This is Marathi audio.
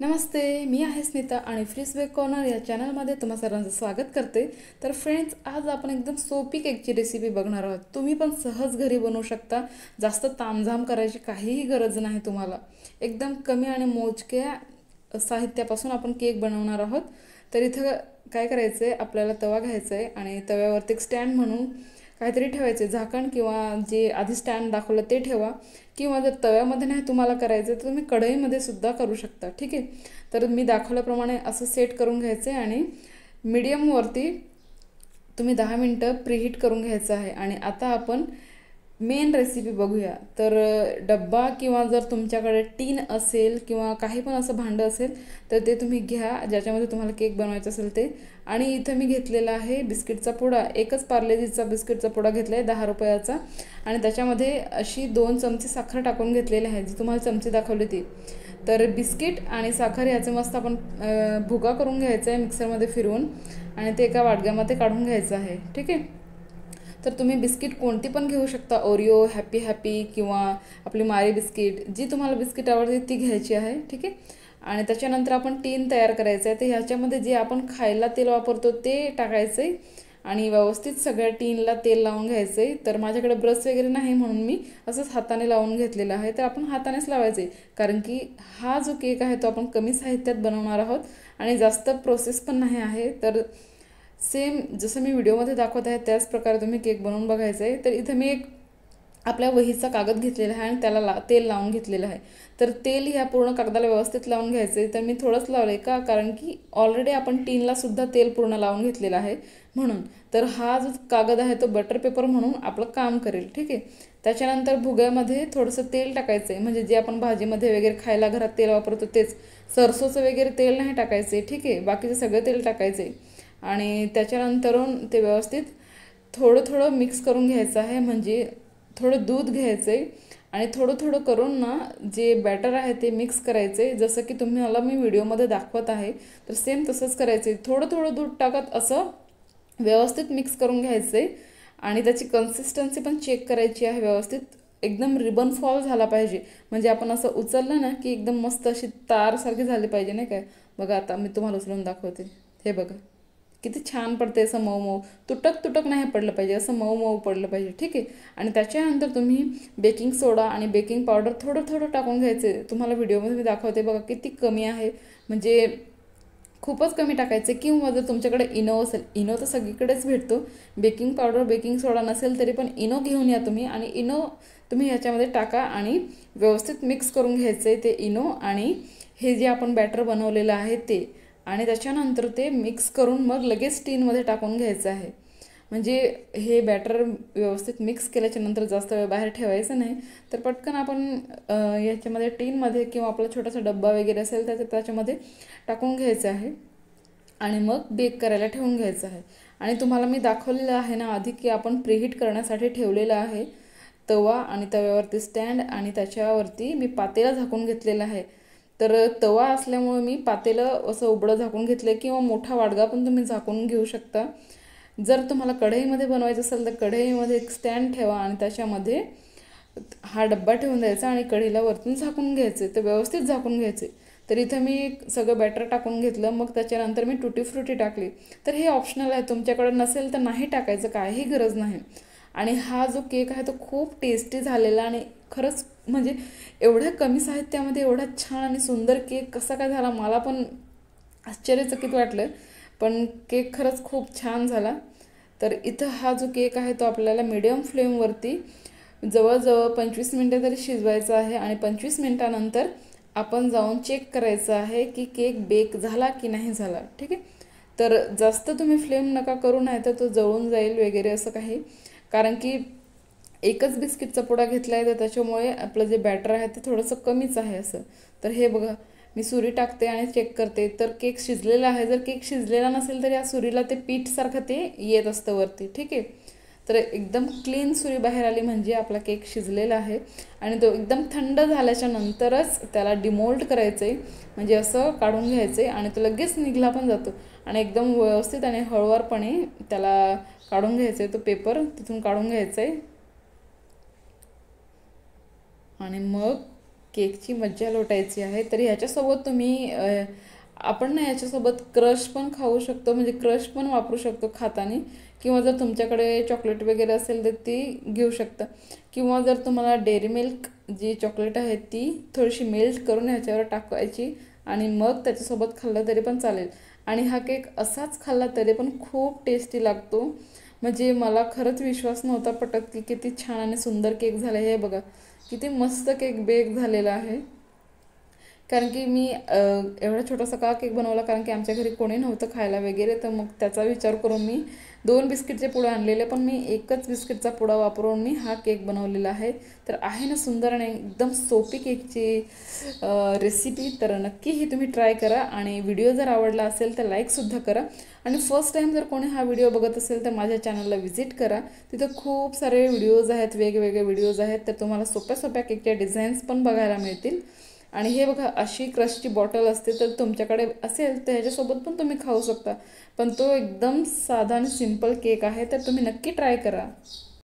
नमस्ते मी आहे स्मिता आणि फ्रीज बेक कॉर्नर या चॅनलमध्ये तुम्हा सर्वांचं स्वागत करते. तर फ्रेंड्स आज आपण एकदम सोपी केकची रेसिपी बघणार आहोत. तुम्ही पण सहज घरी बनवू शकता. जास्त तामझाम करायची काहीही गरज नाही तुम्हाला. एकदम कमी आणि मोजक्या साहित्यापासून आपण केक बनवणार आहोत. तर इथं काय करायचं आहे आपल्याला तवा घ्यायचा आहे आणि तव्यावरती एक स्टँड म्हणून काहीतरी ठेवायचे. झाकण किंवा जे आधी स्टँड दाखवलं ते ठेवा. किंवा जर तव्यामध्ये नाही तुम्हाला करायचं तर तुम्ही कढईमध्ये सुद्धा करू शकता. ठीक आहे? तर मी दाखवल्याप्रमाणे असं सेट करून घ्यायचं आहे आणि मीडियमवरती तुम्ही दहा मिनटं प्रिहीट करून घ्यायचं आहे. आणि आता आपण मेन रेसिपी बघूया. तर डब्बा किंवा जर तुमच्याकडे टीन असेल किंवा काही पण असं भांडं असेल तर ते तुम्ही घ्या. ज्याच्यामध्ये तुम्हाला केक बनवायचं असेल ते. आणि इथं मी घेतलेला आहे बिस्किटचा पुडा. एकच पार्लेजीचा बिस्किटचा पुडा घेतला आहे दहा रुपयाचा. आणि त्याच्यामध्ये अशी दोन चमचे साखर टाकून घेतलेली आहे जी तुम्हाला चमचे दाखवली ती. तर बिस्किट आणि साखर याचं मस्त आपण भुगा करून घ्यायचं आहे मिक्सरमध्ये फिरवून. आणि ते एका वाटग्यामध्ये काढून घ्यायचं आहे. ठीक आहे? तर तुम्ही बिस्किट कोणती पण घेऊ शकता. ओरिओ हॅपी हॅपी किंवा आपली मारी बिस्किट. जी तुम्हाला बिस्किट आवडते ती घ्यायची आहे. ठीक आहे? आणि त्याच्यानंतर आपण टीन तयार करायचं आहे. तर ह्याच्यामध्ये जे आपण खायला तेल वापरतो ते टाकायचं आहे आणि व्यवस्थित सगळ्या टीनला तेल लावून घ्यायचं आहे तर माझ्याकडे ब्रश वगैरे नाही म्हणून मी असंच हाताने लावून घेतलेलं आहे. तर आपण हातानेच लावायचं आहे कारण की हा जो केक आहे तो आपण कमी साहित्यात बनवणार आहोत. आणि जास्त प्रोसेस पण नाही आहे. तर सेम जसं मी व्हिडिओमध्ये दाखवत आहे त्याच प्रकारे तुम्ही केक बनवून बघायचं आहे. तर इथं मी एक आपल्या वहीचा कागद घेतलेला आहे आणि त्याला ला तेल लावून घेतलेलं आहे. तर तेल ह्या पूर्ण कागदाला व्यवस्थित लावून घ्यायचं आहे. तर मी थोडंच लावलं आहे का? कारण की ऑलरेडी आपण टीनलासुद्धा तेल पूर्ण लावून घेतलेलं आहे म्हणून. तर हा जो कागद आहे तो बटर पेपर म्हणून आपलं काम करेल. ठीक आहे? त्याच्यानंतर भुग्यामध्ये थोडंसं तेल टाकायचं आहे म्हणजे जे आपण भाजीमध्ये वगैरे खायला घरात तेल वापरतो तेच सरसोचं वगैरे तेल नाही टाकायचं आहे ठीक आहे? बाकीचं सगळं तेल टाकायचं आहे आणि त्याच्यानंतरून ते व्यवस्थित थोडं थोडं मिक्स करून घ्यायचं आहे. म्हणजे थोडं दूध घ्यायचं आहे आणि थोडं थोडं करून ना जे बॅटर आहे ते मिक्स करायचं आहे जसं की तुम्ही मला मी व्हिडिओमध्ये दाखवत आहे तर सेम तसंच करायचं आहे थोडं थोडं दूध टाकत असं व्यवस्थित मिक्स करून घ्यायचं आहे आणि त्याची कन्सिस्टन्सी पण चेक करायची आहे व्यवस्थित. एकदम रिबन फॉल झाला पाहिजे. म्हणजे आपण असं उचललं ना की एकदम मस्त अशी तारसारखी झाली पाहिजे नाही काय बघा आता मी तुम्हाला उचलून दाखवते. हे बघा. किती छान पडते असं मऊ मऊ. तुटक तुटक नाही पडलं पाहिजे असं मऊ मऊ पडलं पाहिजे ठीक आहे? आणि त्याच्यानंतर तुम्ही बेकिंग सोडा आणि बेकिंग पावडर थोडं थोडं टाकून घ्यायचे. तुम्हाला व्हिडिओमध्ये मी दाखवते बघा किती कमी आहे. म्हणजे खूपच कमी टाकायचे. किंवा जर तुमच्याकडे इनो असेल इनो तर सगळीकडेच भेटतो. बेकिंग पावडर बेकिंग सोडा नसेल तरी पण इनो घेऊन या तुम्ही. आणि इनो तुम्ही ह्याच्यामध्ये टाका आणि व्यवस्थित मिक्स करून घ्यायचं आहे ते इनो. आणि हे जे आपण बॅटर बनवलेलं आहे ते. आणि त्याच्यानंतर ते मिक्स करून मग लगेच टीनमध्ये टाकून घ्यायचं आहे. म्हणजे हे बॅटर व्यवस्थित मिक्स केल्याच्यानंतर जास्त वेळ बाहेर ठेवायचं नाही. तर पटकन आपण याच्यामध्ये टीनमध्ये किंवा आपला छोटासा डब्बा वगैरे असेल तर त्याच्यामध्ये टाकून घ्यायचं आहे. आणि मग बेक करायला ठेवून घ्यायचं आहे. आणि तुम्हाला मी दाखवलेलं आहे ना आधी की आपण प्रीहीट करण्यासाठी ठेवलेलं आहे. तवा आणि तव्यावरती स्टँड आणि त्याच्यावरती मी पातेला झाकून घेतलेला आहे. तर तवा असल्यामुळे मी पातेलं असं उबडं झाकून घेतलं किंवा मोठा वाडगा पण तुम्ही झाकून घेऊ शकता. जर तुम्हाला कढईमध्ये बनवायचं असेल तर कढईमध्ये एक स्टँड ठेवा आणि त्याच्यामध्ये हा डब्बा ठेवून द्यायचा आणि कढईला वरतून झाकून घ्यायचे. तर व्यवस्थित झाकून घ्यायचे. तर इथं मी सगळं बॅटर टाकून घेतलं. मग त्याच्यानंतर मी टुटी फ्रुटी टाकली. तर हे ऑप्शनल आहे. तुमच्याकडे नसेल तर नाही टाकायचं. काही गरज नाही. आणि हा जो केक आहे तो खूप टेस्टी झालेला आणि खरंच म्हणजे एवढ्या कमी साहित्यामध्ये एवढा छान आणि सुंदर केक कसा काय झाला मला पण आश्चर्यचकित वाटलं. पण केक खरंच खूप छान झाला. तर इथं हा जो केक आहे तो आपल्याला मिडियम फ्लेमवरती जवळजवळ पंचवीस मिनटं तरी शिजवायचा आहे आणि पंचवीस मिनटानंतर आपण जाऊन चेक करायचं आहे की केक बेक झाला की नाही झाला. ठीक आहे? तर जास्त तुम्ही फ्लेम नका करू नाही तर तो जळून जाईल वगैरे असं काही. कारण की एकच बिस्किटचा पुडा घेतला आहे तर त्याच्यामुळे आपलं जे बॅटर आहे ते थोडंसं कमीच आहे असं. तर हे बघा मी सुरी टाकते आणि चेक करते. तर केक शिजलेला आहे. जर केक शिजलेला नसेल तर या सुरीला ते पीठसारखं ते येत असतं वरती. ठीक आहे? तर एकदम क्लीन सुरी बाहेर आली म्हणजे आपला केक शिजलेला आहे. आणि तो एकदम थंड झाल्याच्या नंतरच त्याला डिमोल्ड करायचं आहे म्हणजे असं काढून घ्यायचं आहे आणि तो लगेच निघला पण जातो. आणि एकदम व्यवस्थित आणि हळुवारपणे त्याला काढून घ्यायचं आहे तो पेपर तिथून काढून घ्यायचा आहे आणि मग केकची मज्जा लोटायची आहे. तर ह्याच्यासोबत तुम्ही आपण ना याच्यासोबत क्रश पण खाऊ शकतो. म्हणजे क्रश पण वापरू शकतो खाताना. किंवा जर तुमच्याकडे चॉकलेट वगैरे असेल तर ती घेऊ शकता. किंवा जर तुम्हाला डेअरी मिल्क जी चॉकलेट आहे ती थोडीशी मेल्ट करून ह्याच्यावर टाकायची आणि मग त्याच्यासोबत खाल्लं तरी पण चालेल. आणि हा केक असाच खाल्ला तरी पण खूप टेस्टी लागतो. म्हणजे मला खरंच विश्वास नव्हता पटत की किती छान आणि सुंदर केक झाला हे बघा. किती मस्त केक बेक झालेला आहे. कारण की मी एवढा छोटासा का केक बनवला? कारण की आमच्या घरी कोणी नव्हतं खायला वगैरे तर मग त्याचा विचार करून मी दोन बिस्किटचे पुडे आणलेले पण मी एकच बिस्किटचा पुडा वापरून मी हा केक बनवलेला आहे. तर आहे ना सुंदर आणि एकदम सोपी केकची रेसिपी तर नक्की ही तुम्ही ट्राय करा आणि व्हिडिओ जर आवडला असेल तर लाईकसुद्धा करा. आणि फर्स्ट टाईम जर कोणी हा व्हिडिओ बघत असेल तर माझ्या चॅनलला व्हिजिट करा. तिथं खूप सारे व्हिडिओज आहेत वेगवेगळे व्हिडिओज आहेत तर तुम्हाला सोप्या सोप्या केकच्या डिझाईन्स पण बघायला मिळतील. आणि हे बघा अशी क्रशची बॉटल असते तर तुमच्याकडे असेल तर ह्याच्यासोबत पण तुम्ही खाऊ शकता. पण तो एकदम साधा आणि सिंपल केक आहे तर तुम्ही नक्की ट्राय करा.